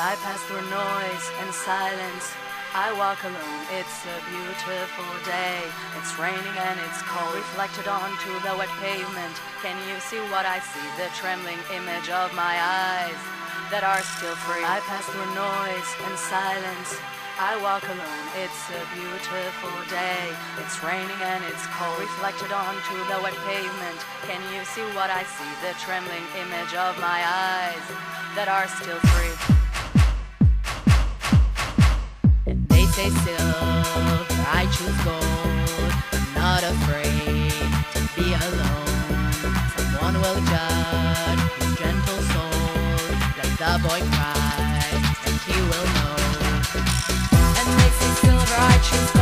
I pass through noise and silence. I walk alone, it's a beautiful day. It's raining and it's cold, reflected onto the wet pavement. Can you see what I see? The trembling image of my eyes that are still free. I pass through noise and silence. I walk alone, it's a beautiful day. It's raining and it's cold, reflected onto the wet pavement. Can you see what I see? The trembling image of my eyes that are still free. Say silver, I choose gold. I'm not afraid to be alone. Someone will judge his gentle soul. Let the boy cry, and he will know. And they say silver, I choose gold.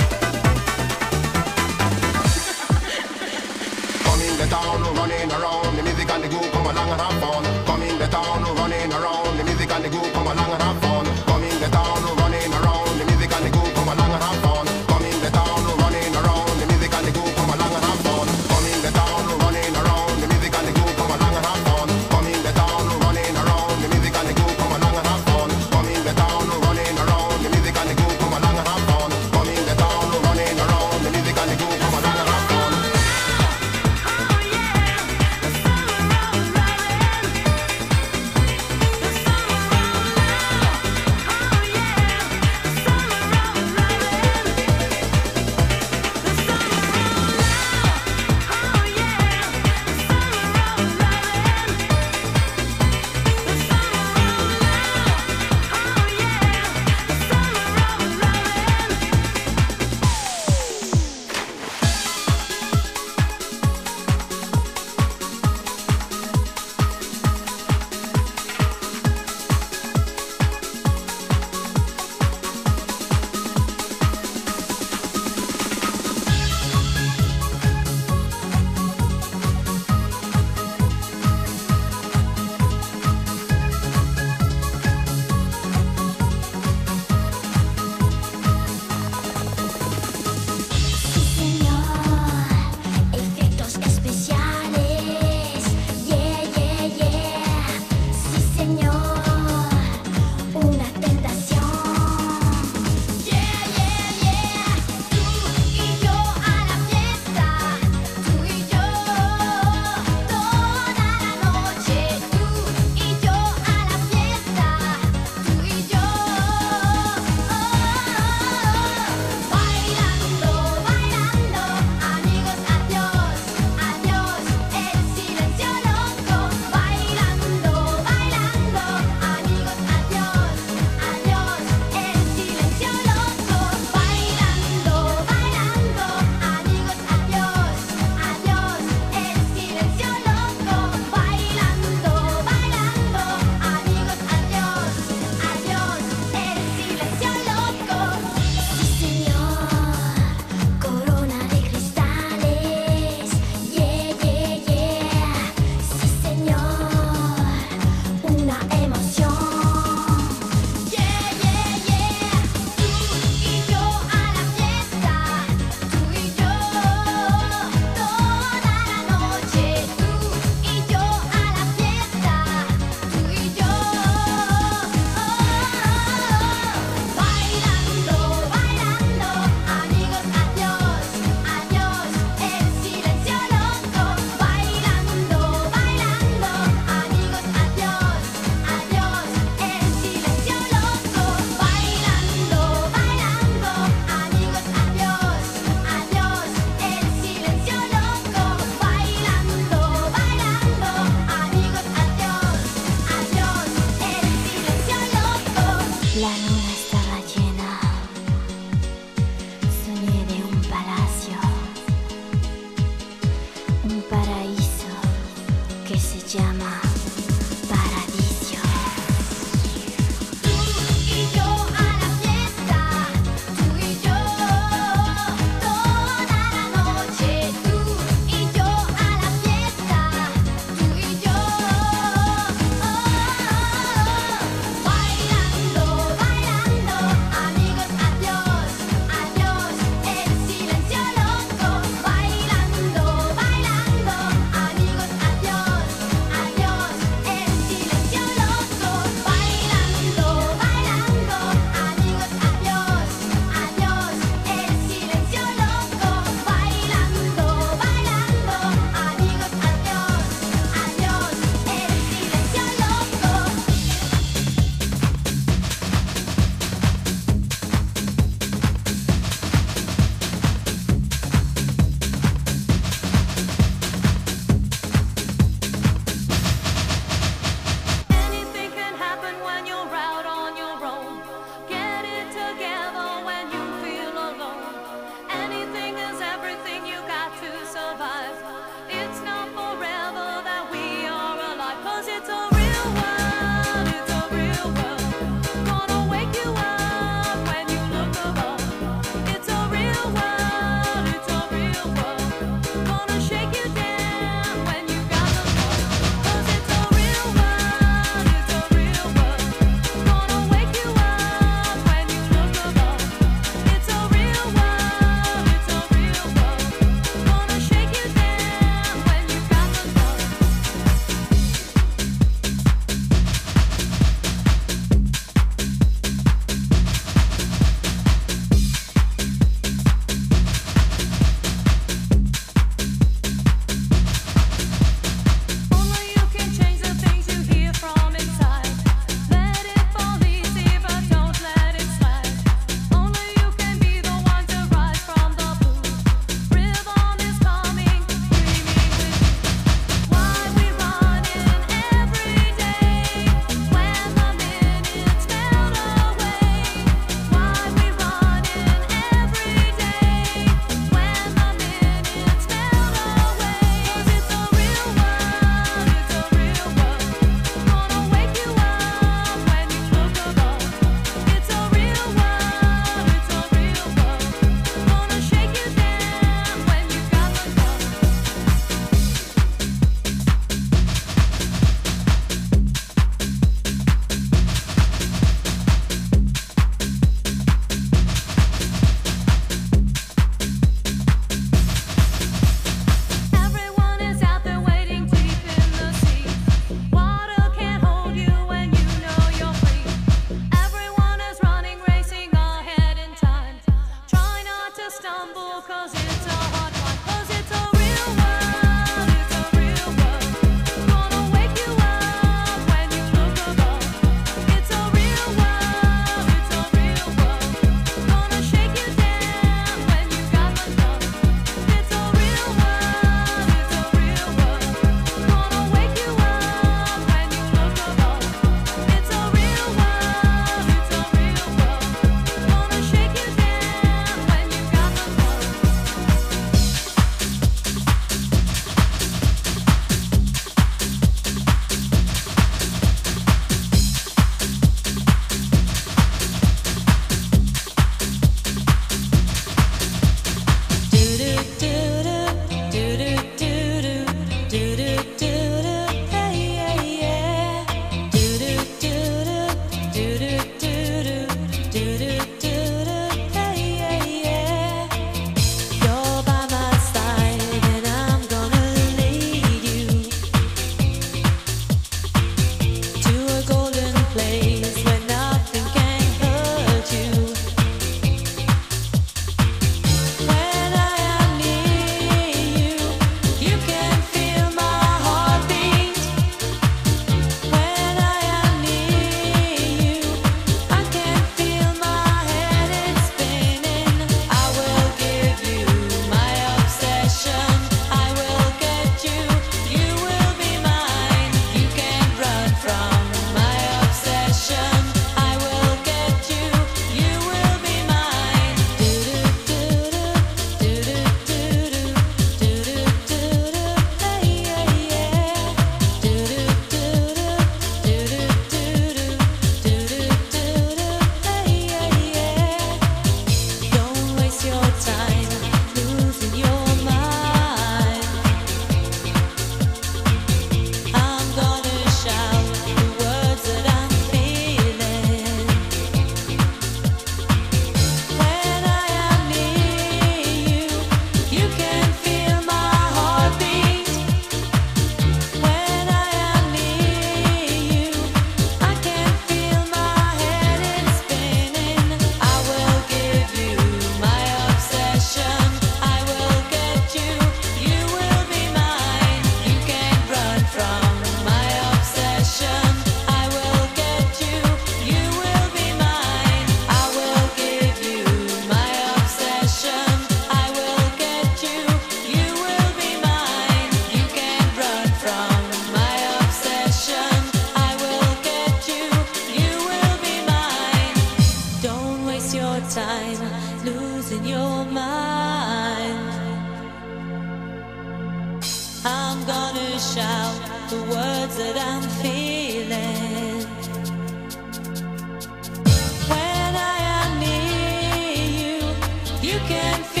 can feel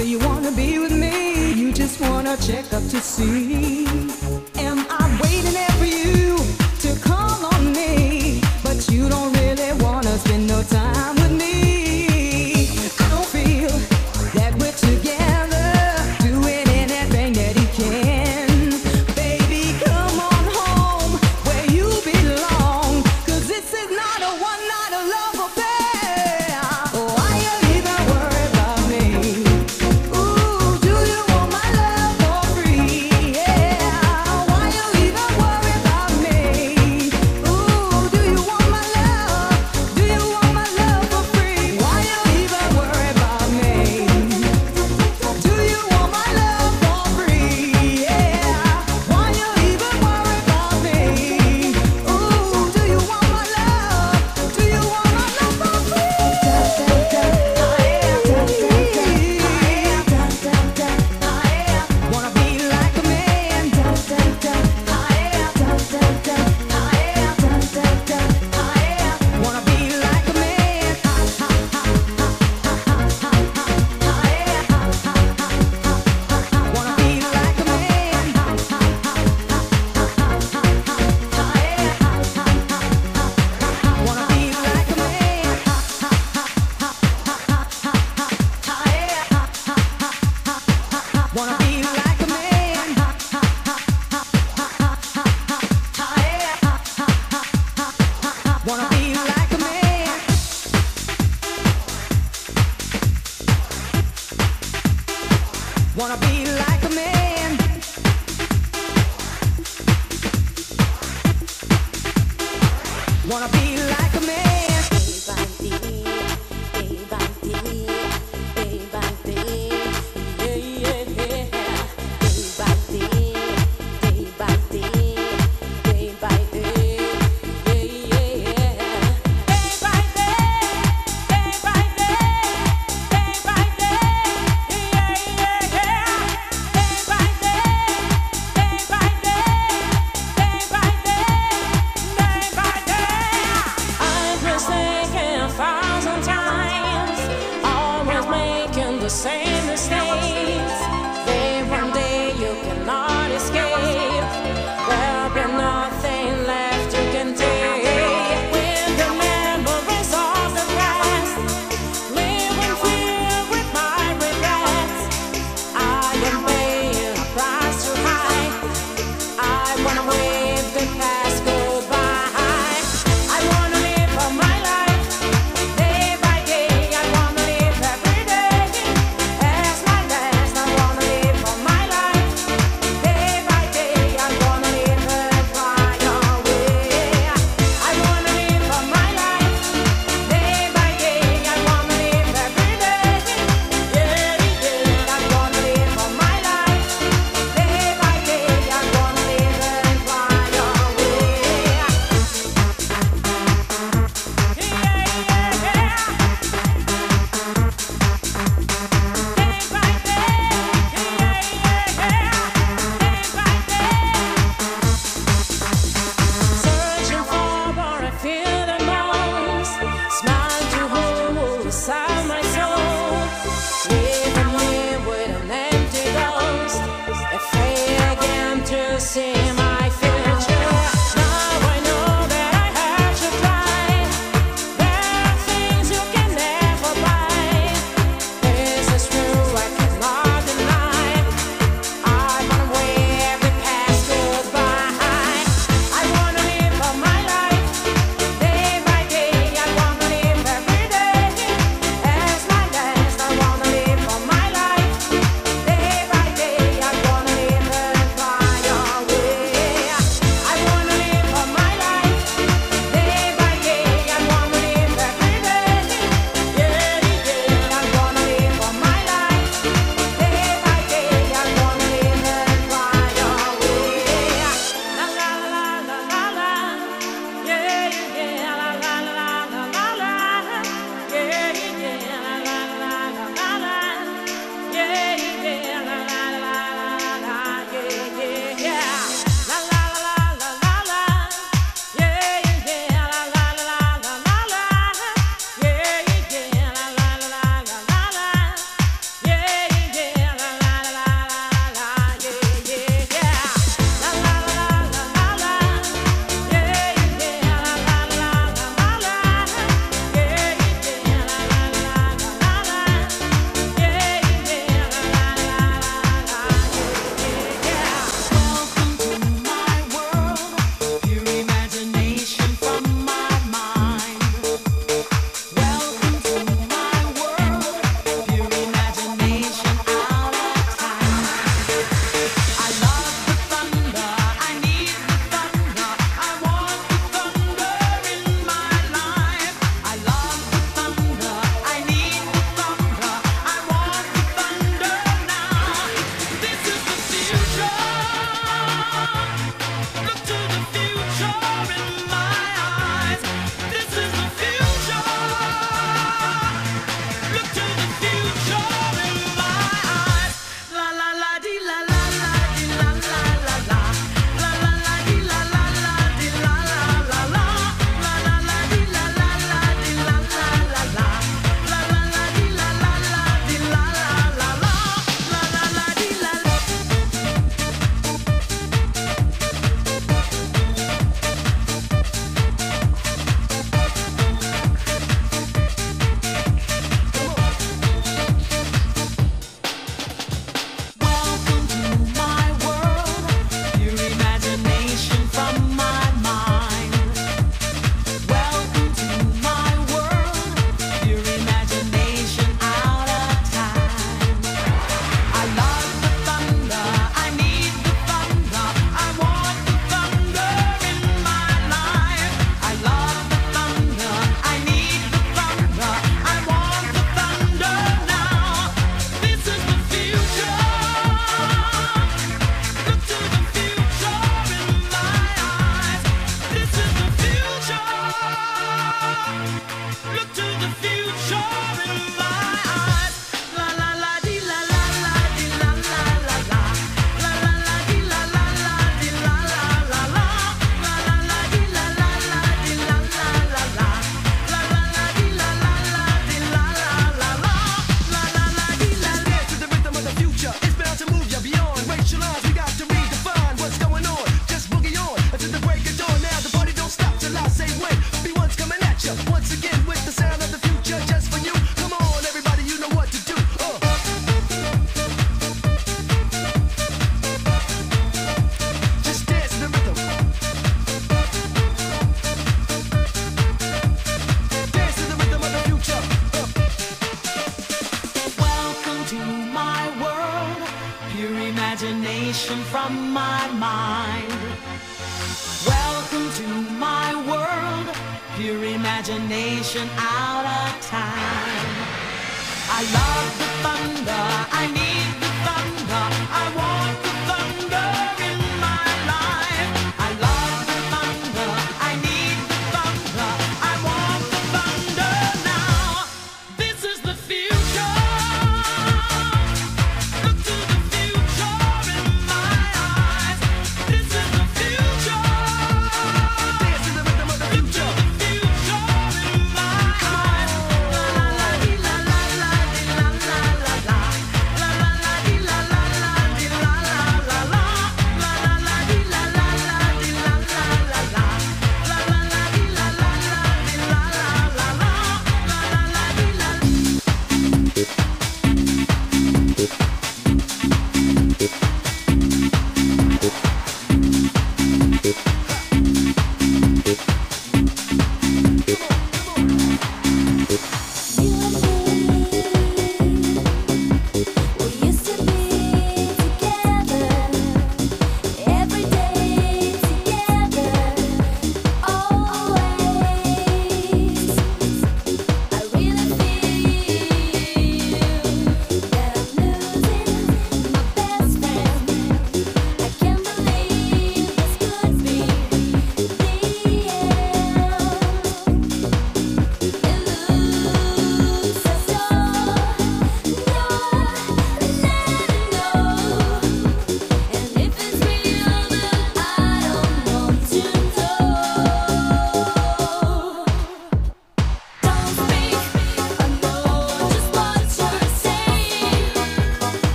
Say you wanna be with me, you just wanna check up to see. Am I waiting there for you to call on me? But you don't really wanna spend no time.